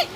Надеюсь,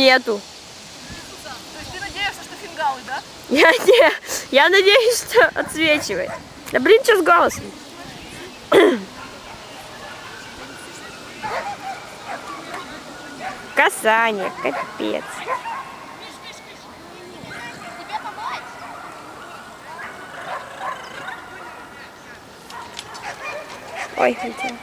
нету. То есть ты надеешься, что фингалы, да? Я не, я надеюсь, что отсвечивает. Да блин, что с голосом? Касание, капец. Ой, хотела.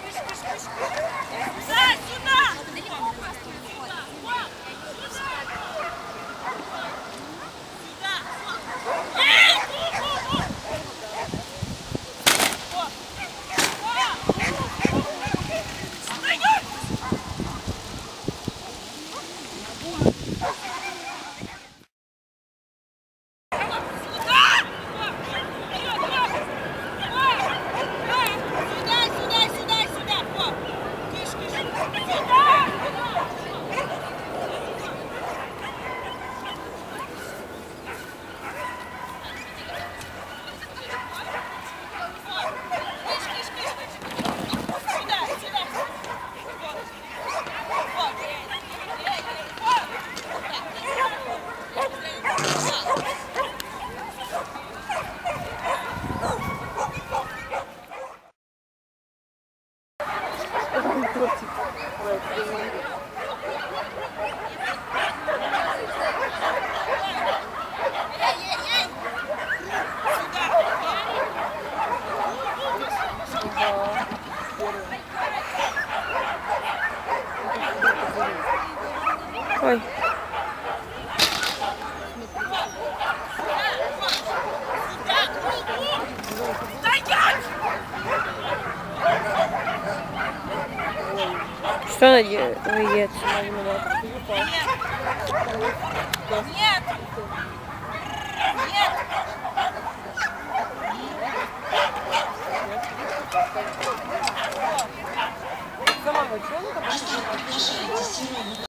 Ой. Что надеется? Нет. Нет.